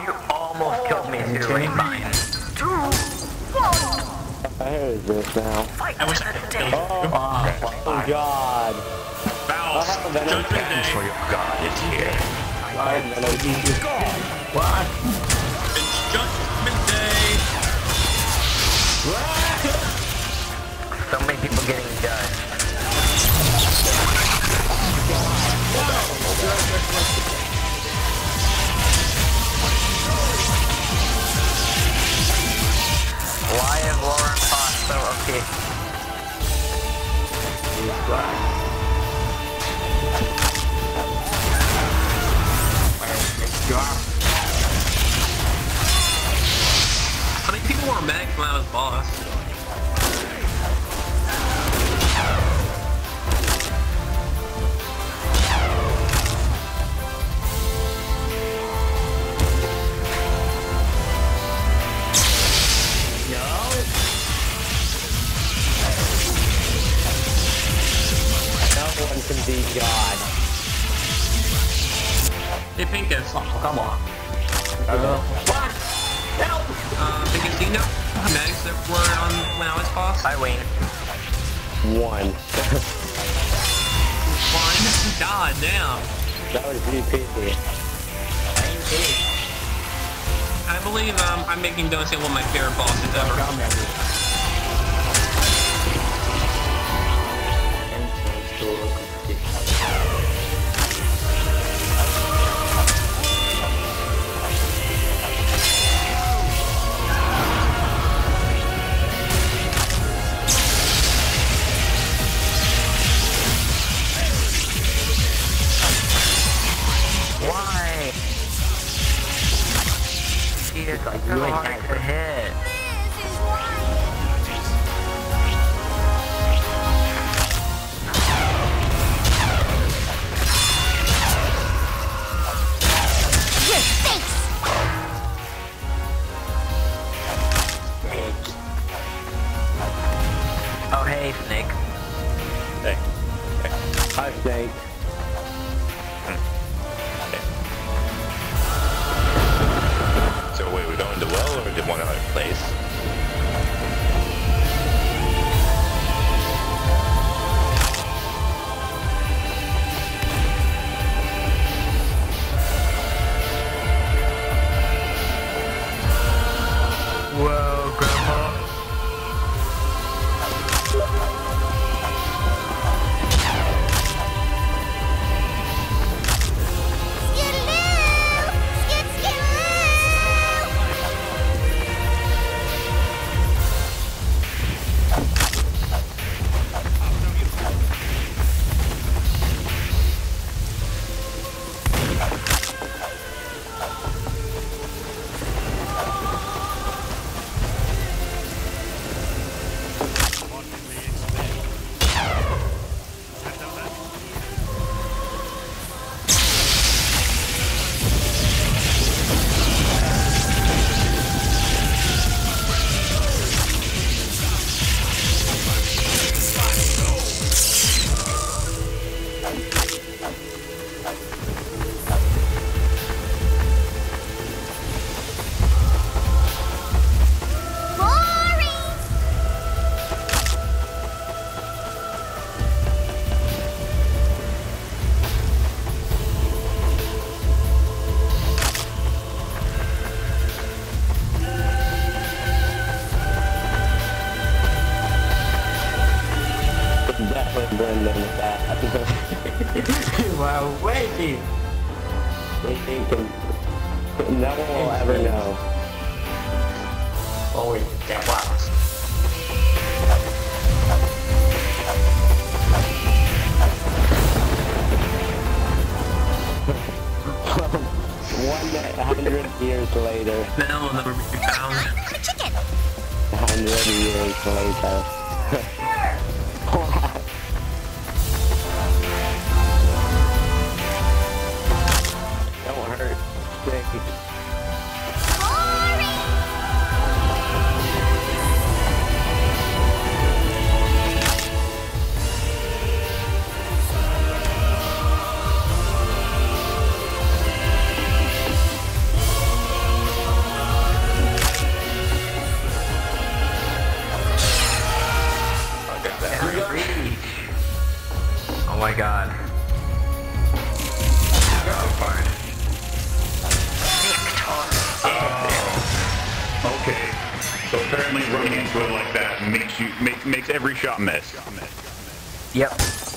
You almost killed me too, ain't mine. Where is this now? I wish I could kill you. Oh, oh, oh God. Faust, Oh, Venom. Judgment Day. For your god is here. What? I think people were mad when I was boss. No one can be God. Hey, Pincus. Come on. What? Help! Uh, Pincus, do you know how many mags that were on when I was boss? Hi, Wayne. One. One. God damn. That was VP. I believe um, I'm making Dosey one of my favorite bosses ever. Is like so really hard tight. to hit. Oh, hey, Snake. Hey. Hi, Snake. One other place? Definitely Brendan with that. You were waiting. They think no one will ever know. Oh, wait, that was. One hundred years later. Now will never be found. A hundred years later. Okay. So apparently running into it like that makes you make, makes every shot miss. Yep.